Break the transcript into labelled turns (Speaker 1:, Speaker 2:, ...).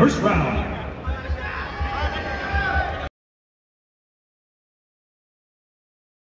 Speaker 1: First round,